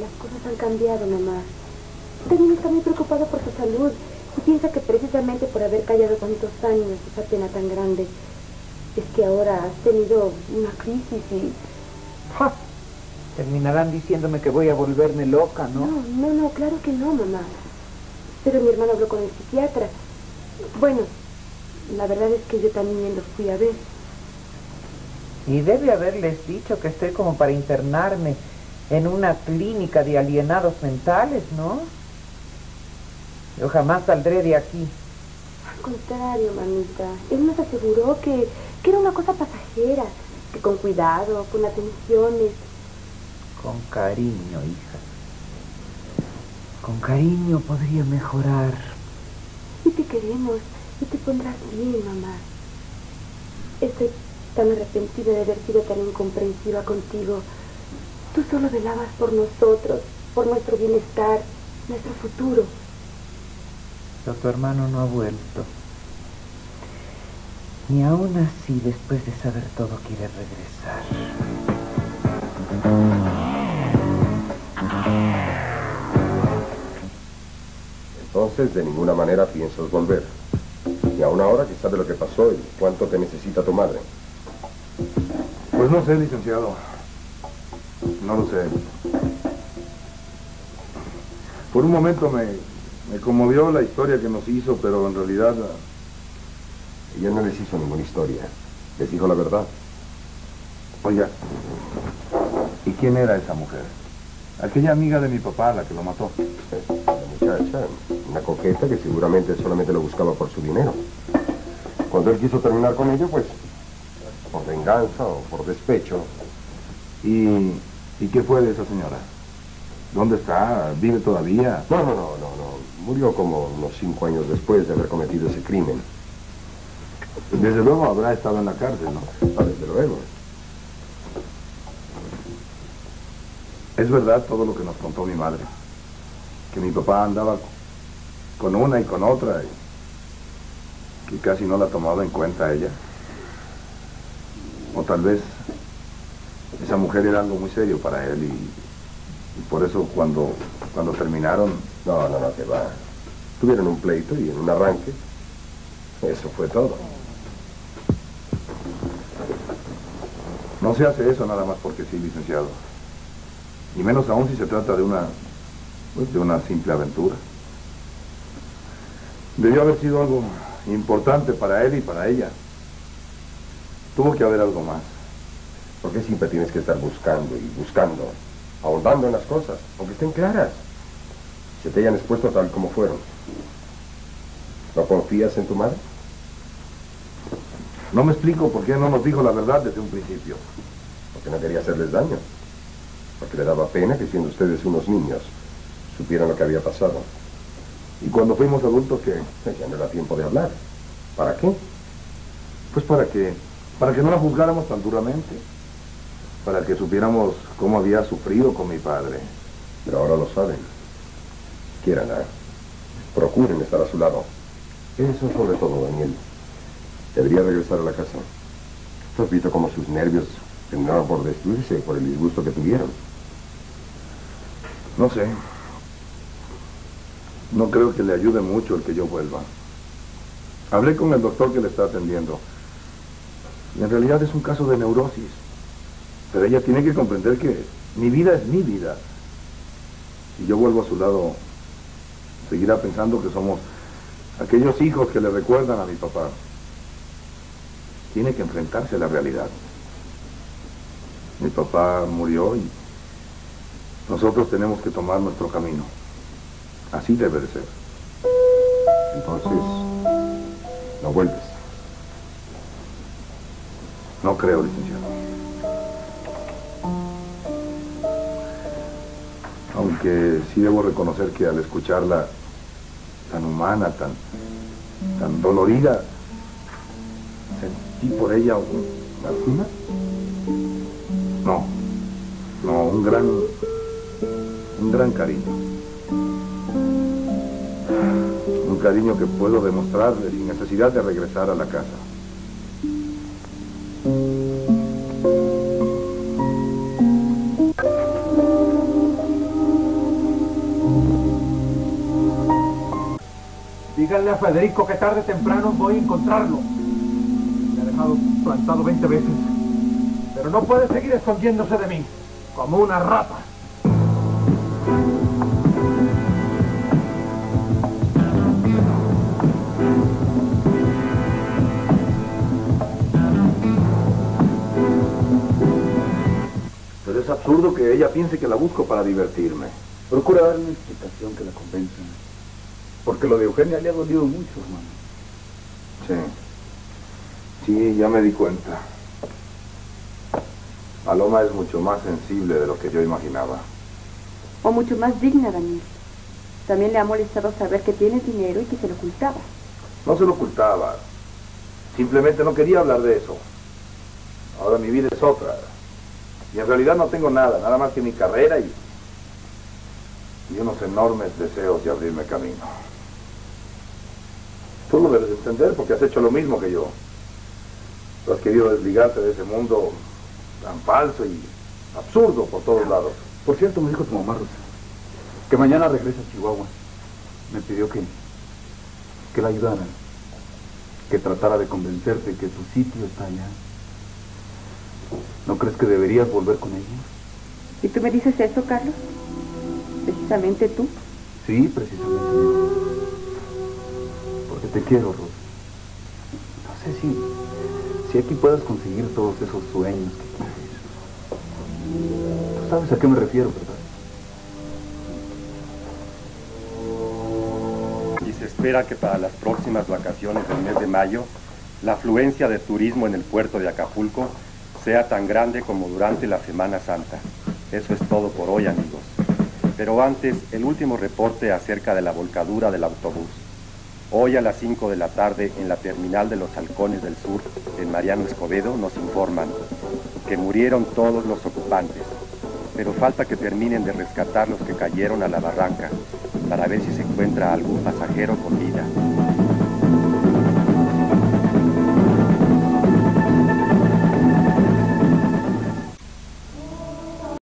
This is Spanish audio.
Las cosas han cambiado, mamá. También está muy preocupada por su salud y piensa que precisamente por haber callado tantos años esa pena tan grande es que ahora has tenido una crisis y... Terminarán diciéndome que voy a volverme loca, ¿no? No, no, no, claro que no, mamá. Pero mi hermano habló con el psiquiatra. Bueno, la verdad es que yo también lo fui a ver. Y debe haberles dicho que estoy como para internarme en una clínica de alienados mentales, ¿no? Yo jamás saldré de aquí. Al contrario, mamita. Él nos aseguró que, que era una cosa pasajera, que con cuidado, con atenciones. Con cariño, hija. Con cariño podría mejorar. Y te queremos, y te pondrás bien, mamá. Estoy tan arrepentida de haber sido tan incomprensiva contigo. Tú solo velabas por nosotros, por nuestro bienestar, nuestro futuro. Pero tu hermano no ha vuelto. Ni aún así, después de saber todo, quiere regresar. Entonces, de ninguna manera piensas volver. Y aún ahora que sabe lo que pasó y cuánto te necesita tu madre. Pues no sé, licenciado. No lo sé. Por un momento me, me conmovió la historia que nos hizo, pero en realidad... Ella no les hizo ninguna historia. Les dijo la verdad. Oiga, ¿y quién era esa mujer? Aquella amiga de mi papá, la que lo mató. La muchacha, una coqueta que seguramente solamente lo buscaba por su dinero. Cuando él quiso terminar con ella, pues, por venganza o por despecho. ¿Y, ¿Y qué fue de esa señora? ¿Dónde está? ¿Vive todavía? No, no, no, no, no. Murió como unos cinco años después de haber cometido ese crimen. Desde luego habrá estado en la cárcel, ¿no? Ah, desde luego. Es verdad todo lo que nos contó mi madre. Que mi papá andaba con una y con otra y que casi no la tomaba en cuenta ella. O tal vez esa mujer era algo muy serio para él y, por eso cuando, cuando terminaron... No, no, no, que va. Tuvieron un pleito y en un arranque. Eso fue todo. No se hace eso nada más porque sí, licenciado. Y menos aún si se trata de una, pues, de una simple aventura. Debió haber sido algo importante para él y para ella. Tuvo que haber algo más. ¿Por qué siempre tienes que estar buscando y buscando, ahondando en las cosas, aunque estén claras? Se te hayan expuesto tal como fueron. ¿No confías en tu madre? No me explico por qué no nos dijo la verdad desde un principio. Porque no quería hacerles daño. Porque le daba pena que siendo ustedes unos niños, supieran lo que había pasado. Y cuando fuimos adultos, ¿qué? Ya no era tiempo de hablar. ¿Para qué? Pues para que, para que no la juzgáramos tan duramente. Para que supiéramos cómo había sufrido con mi padre. Pero ahora lo saben. Quiéranla. Procuren estar a su lado. Eso sobre todo, Daniel. Debería regresar a la casa. ¿Tú has visto cómo sus nervios terminaron por destruirse por el disgusto que tuvieron? No sé. No creo que le ayude mucho el que yo vuelva. Hablé con el doctor que le está atendiendo. Y en realidad es un caso de neurosis. Pero ella tiene que comprender que mi vida es mi vida. Si yo vuelvo a su lado, seguirá pensando que somos aquellos hijos que le recuerdan a mi papá. Tiene que enfrentarse a la realidad. Mi papá murió y nosotros tenemos que tomar nuestro camino. Así debe de ser. Entonces, no vuelves. No creo, licenciado. Aunque sí debo reconocer que al escucharla tan humana, tan, tan dolorida, sentí por ella un, no, no, un gran, un gran cariño. Un cariño que puedo demostrarle sin necesidad de regresar a la casa. A Federico que tarde o temprano voy a encontrarlo. Me ha dejado plantado 20 veces. Pero no puede seguir escondiéndose de mí, como una rata. Pero es absurdo que ella piense que la busco para divertirme. Procura darle una explicación que la convenza. Porque lo de Eugenia le ha dolido mucho, hermano. Sí. Sí, ya me di cuenta. Paloma es mucho más sensible de lo que yo imaginaba. O mucho más digna, Daniel. También le ha molestado saber que tiene dinero y que se lo ocultaba. No se lo ocultaba. Simplemente no quería hablar de eso. Ahora mi vida es otra. Y en realidad no tengo nada, nada más que mi carrera y, y unos enormes deseos de abrirme camino. Tú lo debes entender porque has hecho lo mismo que yo. Tú has querido desligarte de ese mundo tan falso y absurdo por todos lados. Por cierto, me dijo tu mamá, Rosa, que mañana regresa a Chihuahua. Me pidió que, que la ayudara, que tratara de convencerte que tu sitio está allá. ¿No crees que deberías volver con ella? ¿Y tú me dices eso, Carlos? ¿Precisamente tú? Sí, precisamente. Te quiero, Rosa. No sé si, si aquí puedas conseguir todos esos sueños que quieres. Tú sabes a qué me refiero, ¿verdad? y se espera que para las próximas vacaciones del mes de mayo la afluencia de turismo en el puerto de Acapulco sea tan grande como durante la Semana Santa. Eso es todo por hoy, amigos. Pero antes, el último reporte acerca de la volcadura del autobús. Hoy a las 5 de la tarde en la terminal de los Halcones del Sur, en Mariano Escobedo, nos informan que murieron todos los ocupantes, pero falta que terminen de rescatar los que cayeron a la barranca para ver si se encuentra algún pasajero con vida.